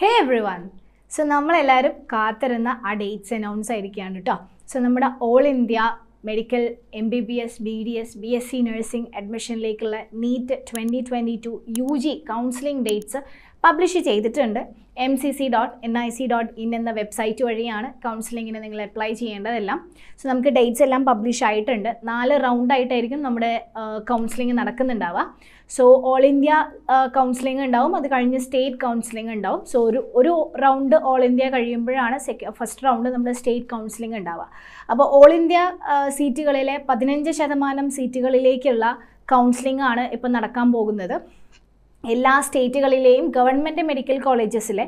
ഹേ every one so നമ്മളെല്ലാവരും കാത്തിരുന്ന ആ ഡേറ്റ്സ് അനൗൺസ് ആയിരിക്കുകയാണ് കേട്ടോ സോ നമ്മുടെ all India medical M B B S B D S B S C nursing അഡ്മിഷനിലേക്കുള്ള NEET twenty twenty two U G counselling dates publish ചെയ്തിട്ടുണ്ട്. M C C dot N I C dot in എന്ന website വഴിയാണ് കൗൺസിലിങ്ങിന് നിങ്ങൾ apply ചെയ്യേണ്ടതെല്ലാം. So നമുക്ക് dates എല്ലാം publish ആയിട്ടുണ്ട്. നാല് റൗണ്ട് ആയിട്ടായിരിക്കും നമ്മുടെ കൗൺസിലിംഗ് നടക്കുന്നുണ്ടാവുക. സോ ഓൾ ഇന്ത്യ കൗൺസിലിംഗ് ഉണ്ടാവും. അത് കഴിഞ്ഞ് സ്റ്റേറ്റ് കൗൺസിലിംഗ് ഉണ്ടാവും. സോ ഒരു ഒരു റൗണ്ട് ഓൾ ഇന്ത്യ കഴിയുമ്പോഴാണ് സെക്ക ഫസ്റ്റ് റൗണ്ട് നമ്മുടെ സ്റ്റേറ്റ് കൗൺസിലിംഗ് ഉണ്ടാവുക. അപ്പോൾ ഓൾ ഇന്ത്യ സീറ്റുകളിലെ പതിനഞ്ച് ശതമാനം സീറ്റുകളിലേക്കുള്ള കൗൺസിലിംഗ് ആണ് ഇപ്പം നടക്കാൻ പോകുന്നത്. എല്ലാ സ്റ്റേറ്റുകളിലെയും ഗവൺമെന്റ് മെഡിക്കൽ കോളേജസിലെ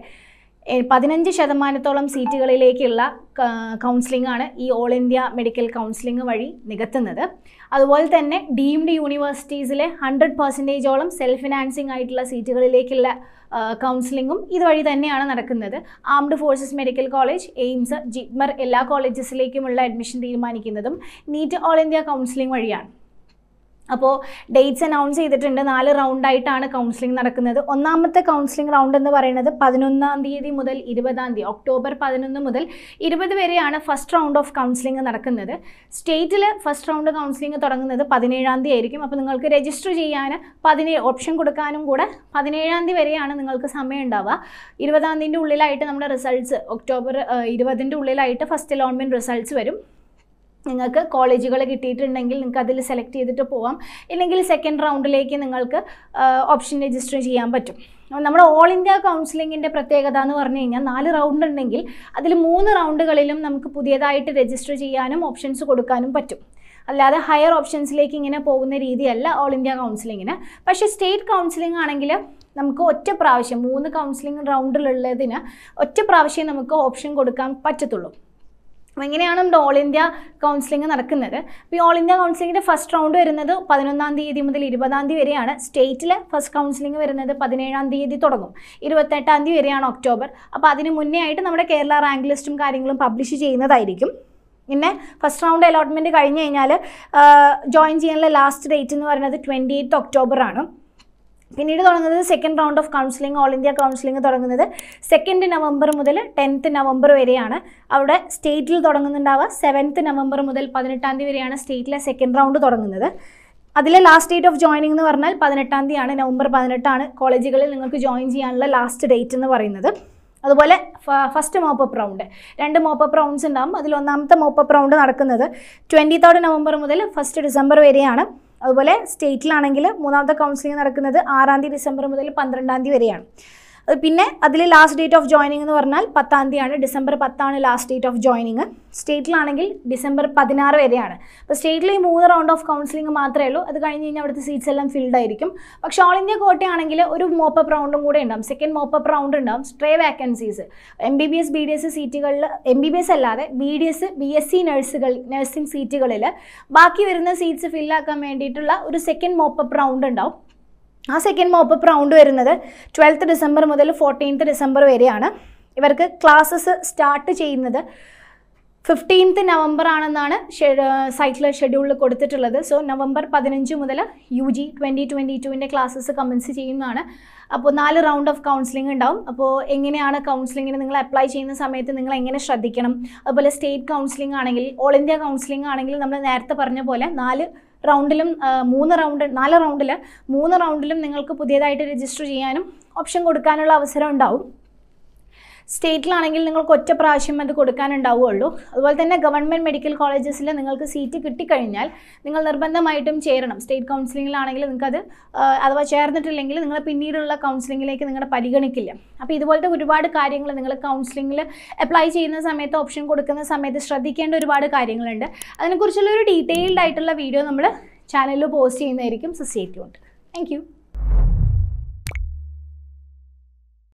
പതിനഞ്ച് ശതമാനത്തോളം സീറ്റുകളിലേക്കുള്ള കൗൺസിലിംഗ് ആണ് ഈ ഓൾ ഇന്ത്യ മെഡിക്കൽ കൗൺസിലിംഗ് വഴി നികത്തുന്നത്. അതുപോലെ തന്നെ ഡീംഡ് യൂണിവേഴ്സിറ്റീസിലെ ഹൺഡ്രഡ് പെർസെന്റേജോളം സെൽഫ് ഫിനാൻസിങ് ആയിട്ടുള്ള സീറ്റുകളിലേക്കുള്ള കൗൺസിലിങ്ങും ഇതുവഴി തന്നെയാണ് നടക്കുന്നത്. Armed forces medical college AIIMS JIPMER എല്ലാ കോളേജസിലേക്കുമുള്ള അഡ്മിഷൻ തീരുമാനിക്കുന്നതും നീറ്റ് ഓൾ ഇന്ത്യ കൗൺസിലിംഗ് വഴിയാണ്. അപ്പോൾ ഡേറ്റ്സ് അനൗൺസ് ചെയ്തിട്ടുണ്ട്. നാല് റൗണ്ടായിട്ടാണ് കൗൺസിലിംഗ് നടക്കുന്നത്. ഒന്നാമത്തെ കൗൺസിലിംഗ് റൗണ്ട് എന്ന് പറയുന്നത് പതിനൊന്നാം തീയതി മുതൽ ഇരുപതാം തീയതി ഒക്ടോബർ പതിനൊന്ന് മുതൽ ഇരുപത് വരെയാണ് ഫസ്റ്റ് റൗണ്ട് ഓഫ് കൗൺസിലിംഗ് നടക്കുന്നത്. സ്റ്റേറ്റിൽ ഫസ്റ്റ് റൗണ്ട് കൗൺസിലിംഗ് തുടങ്ങുന്നത് പതിനേഴാം തീയതി ആയിരിക്കും. അപ്പോൾ നിങ്ങൾക്ക് രജിസ്റ്റർ ചെയ്യാൻ പതിനേഴ് ഓപ്ഷൻ കൊടുക്കാനും കൂടെ പതിനേഴാം തീയതി വരെയാണ് നിങ്ങൾക്ക് സമയം ഉണ്ടാവുക. ഇരുപതാം തീയതിന്റെ ഉള്ളിലായിട്ട് നമ്മുടെ റിസൾട്ട്സ് ഒക്ടോബർ ഇരുപതിന്റെ ഉള്ളിലായിട്ട് ഫസ്റ്റ് അലോൺമെന്റ് റിസൾട്ട്സ് വരും. നിങ്ങൾക്ക് കോളേജുകൾ കിട്ടിയിട്ടുണ്ടെങ്കിൽ നിങ്ങൾക്ക് അതിൽ സെലക്ട് ചെയ്തിട്ട് പോവാം. ഇല്ലെങ്കിൽ സെക്കൻഡ് റൗണ്ടിലേക്ക് നിങ്ങൾക്ക് ഓപ്ഷൻ രജിസ്റ്റർ ചെയ്യാൻ പറ്റും. നമ്മുടെ ഓൾ ഇന്ത്യ കൗൺസിലിങ്ങിന്റെ പ്രത്യേകത എന്ന് പറഞ്ഞു കഴിഞ്ഞാൽ നാല് റൗണ്ട് ഉണ്ടെങ്കിൽ അതിൽ മൂന്ന് റൗണ്ടുകളിലും നമുക്ക് പുതിയതായിട്ട് രജിസ്റ്റർ ചെയ്യാനും ഓപ്ഷൻസ് കൊടുക്കാനും പറ്റും. അല്ലാതെ ഹയർ ഓപ്ഷൻസിലേക്ക് ഇങ്ങനെ പോകുന്ന രീതിയല്ല ഓൾ ഇന്ത്യ കൗൺസിലിങ്ങിന് പക്ഷേ സ്റ്റേറ്റ് കൗൺസിലിംഗ് ആണെങ്കിൽ നമുക്ക് ഒറ്റ പ്രാവശ്യം മൂന്ന് കൗൺസിലിംഗ് റൗണ്ടിലുള്ളതിന് ഒറ്റ പ്രാവശ്യം നമുക്ക് ഓപ്ഷൻ കൊടുക്കാൻ പറ്റത്തുള്ളൂ. അപ്പോൾ ഇങ്ങനെയാണ് നമ്മുടെ ഓൾ ഇന്ത്യ കൗൺസിലിംഗ് നടക്കുന്നത്. അപ്പോൾ ഈ ഓൾ ഇന്ത്യ കൗൺസിലിങ്ങിന്റെ ഫസ്റ്റ് റൗണ്ട് വരുന്നത് പതിനൊന്നാം തീയതി മുതൽ ഇരുപതാം തീയതി വരെയാണ്. സ്റ്റേറ്റിലെ ഫസ്റ്റ് കൗൺസിലിംഗ് വരുന്നത് പതിനേഴാം തീയതി തുടങ്ങും. ഇരുപത്തെട്ടാം തീയതി വരെയാണ് ഒക്ടോബർ അപ്പോൾ അതിന് മുന്നേ ആയിട്ട് നമ്മുടെ കേരള റാങ്ക് ലിസ്റ്റും കാര്യങ്ങളും പബ്ലിഷ് ചെയ്യുന്നതായിരിക്കും. പിന്നെ ഫസ്റ്റ് റൗണ്ട് അലോട്ട്മെന്റ് കഴിഞ്ഞ് കഴിഞ്ഞാൽ ജോയിൻ ചെയ്യാനുള്ള ലാസ്റ്റ് ഡേറ്റ് എന്ന് പറയുന്നത് ട്വന്റി എയ്ത്ത് ഒക്ടോബർ ആണ്. പിന്നീട് തുടങ്ങുന്നത് second round of counselling all India counselling തുടങ്ങുന്നത് സെക്കൻഡ് നവംബർ മുതൽ ടെൻത്ത് നവംബർ വരെയാണ്. അവിടെ സ്റ്റേറ്റിൽ തുടങ്ങുന്നുണ്ടാവുക. സെവൻത്ത് നവംബർ മുതൽ പതിനെട്ടാം തീയതി വരെയാണ് സ്റ്റേറ്റിലെ സെക്കൻഡ് റൗണ്ട് തുടങ്ങുന്നത്. അതിലെ ലാസ്റ്റ് ഡേറ്റ് ഓഫ് ജോയിനിങ് എന്ന് പറഞ്ഞാൽ പതിനെട്ടാം തീയതിയാണ് നവംബർ പതിനെട്ടാണ് കോളേജുകളിൽ നിങ്ങൾക്ക് ജോയിൻ ചെയ്യാനുള്ള ലാസ്റ്റ് ഡേറ്റ് എന്ന് പറയുന്നത്. അതുപോലെ ഫസ്റ്റ് മോപ്പപ്പ് റൗണ്ട് രണ്ട് മോപ്പപ്പ് റൗണ്ട്സ് ഉണ്ടാകും അതിൽ ഒന്നാമത്തെ മോപ്പപ്പ് റൗണ്ട് നടക്കുന്നത് ട്വന്റി തേർഡ് നവംബർ മുതൽ ഫസ്റ്റ് ഡിസംബർ വരെയാണ്. അതുപോലെ സ്റ്റേറ്റിലാണെങ്കിൽ മൂന്നാമത്തെ കൗൺസിലിംഗ് നടക്കുന്നത് ആറാം തീയതി ഡിസംബർ മുതൽ പന്ത്രണ്ടാം തീയതി വരെയാണ്. പിന്നെ അതിൽ ലാസ്റ്റ് ഡേറ്റ് ഓഫ് ജോയിനിങ് എന്ന് പറഞ്ഞാൽ പത്താം തീയതിയാണ്. ഡിസംബർ പത്താണ് ലാസ്റ്റ് ഡേറ്റ് ഓഫ് ജോയിനിങ് സ്റ്റേറ്റിലാണെങ്കിൽ ഡിസംബർ പതിനാറ് വരെയാണ്. അപ്പോൾ സ്റ്റേറ്റിൽ ഈ മൂന്ന് റൗണ്ട് ഓഫ് കൗൺസിലിംഗ് മാത്രമേ ഉള്ളൂ. അത് കഴിഞ്ഞ് കഴിഞ്ഞാൽ അവിടുത്തെ സീറ്റ്സ് എല്ലാം ഫിൽഡ് ആയിരിക്കും. പക്ഷേ ഓൾ ഇന്ത്യ കോട്ടയാണെങ്കിൽ ഒരു മോപ്പപ്പ് റൗണ്ടും കൂടെ ഉണ്ടാവും. സെക്കൻഡ് മോപ്പപ്പ് റൗണ്ട് ഉണ്ടാവും. Stray vacancies M B B S B D S സീറ്റുകളിൽ എം ബി ബി എസ് അല്ലാതെ B D S B S C നഴ്സുകൾ nursing സീറ്റുകളിൽ ബാക്കി വരുന്ന സീറ്റ്സ് ഫില്ലാക്കാൻ വേണ്ടിയിട്ടുള്ള ഒരു സെക്കൻഡ് മോപ്പപ്പ് റൗണ്ട് ഉണ്ടാവും. ആ സെക്കൻഡ് മോപ്പപ്പ് റൗണ്ട് വരുന്നത് ട്വൽത്ത് ഡിസംബർ മുതൽ ഫോർട്ടീൻത്ത് ഡിസംബർ വരെയാണ്. ഇവർക്ക് ക്ലാസ്സസ് സ്റ്റാർട്ട് ചെയ്യുന്നത് ഫിഫ്റ്റീൻത്ത് നവംബർ ആണെന്നാണ് സൈറ്റിൽ ഷെഡ്യൂളിൽ കൊടുത്തിട്ടുള്ളത്. സോ നവംബർ പതിനഞ്ച് മുതൽ യു ജി ട്വന്റി ട്വന്റി ടുവിന്റെ ക്ലാസ്സസ് കമൻസ് ചെയ്യുന്നതാണ്. അപ്പോൾ നാല് റൗണ്ട് ഓഫ് കൗൺസിലിംഗ് ഉണ്ടാവും. അപ്പോൾ എങ്ങനെയാണ് കൗൺസിലിങ്ങിന് നിങ്ങൾ അപ്ലൈ ചെയ്യുന്ന സമയത്ത് നിങ്ങൾ എങ്ങനെ ശ്രദ്ധിക്കണം? അതുപോലെ സ്റ്റേറ്റ് കൗൺസിലിംഗ് ആണെങ്കിൽ ഓൾ ഇന്ത്യ കൗൺസിലിംഗ് ആണെങ്കിൽ നമ്മൾ നേരത്തെ പറഞ്ഞ പോലെ നാല് റൗണ്ടിലും മൂന്ന് റൗണ്ട് നാല് റൗണ്ടിൽ മൂന്ന് റൗണ്ടിലും നിങ്ങൾക്ക് പുതിയതായിട്ട് രജിസ്റ്റർ ചെയ്യാനും ഓപ്ഷൻ കൊടുക്കാനുള്ള അവസരം ഉണ്ടാവും. സ്റ്റേറ്റിലാണെങ്കിൽ നിങ്ങൾക്ക് ഒറ്റ പ്രാവശ്യം അത് കൊടുക്കാനുണ്ടാവുകയുള്ളൂ. അതുപോലെ തന്നെ ഗവൺമെന്റ് മെഡിക്കൽ കോളേജസിൽ നിങ്ങൾക്ക് സീറ്റ് കിട്ടിക്കഴിഞ്ഞാൽ നിങ്ങൾ നിർബന്ധമായിട്ടും ചേരണം. സ്റ്റേറ്റ് കൗൺസിലിങ്ങിലാണെങ്കിൽ നിങ്ങൾക്കത് അഥവാ ചേർന്നിട്ടില്ലെങ്കിൽ നിങ്ങൾ പിന്നീടുള്ള കൗൺസിലിങ്ങിലേക്ക് നിങ്ങളുടെ പരിഗണിക്കില്ല. അപ്പോൾ ഇതുപോലത്തെ ഒരുപാട് കാര്യങ്ങൾ നിങ്ങൾ കൗൺസിലിങ്ങിൽ അപ്ലൈ ചെയ്യുന്ന സമയത്ത് ഓപ്ഷൻ കൊടുക്കുന്ന സമയത്ത് ശ്രദ്ധിക്കേണ്ട ഒരുപാട് കാര്യങ്ങളുണ്ട്. അതിനെക്കുറിച്ചുള്ള ഒരു ഡീറ്റെയിൽഡ് ആയിട്ടുള്ള വീഡിയോ നമ്മൾ ചാനലിൽ പോസ്റ്റ് ചെയ്യുന്നതായിരിക്കും. സൊസൈറ്റി ഉണ്ട് താങ്ക്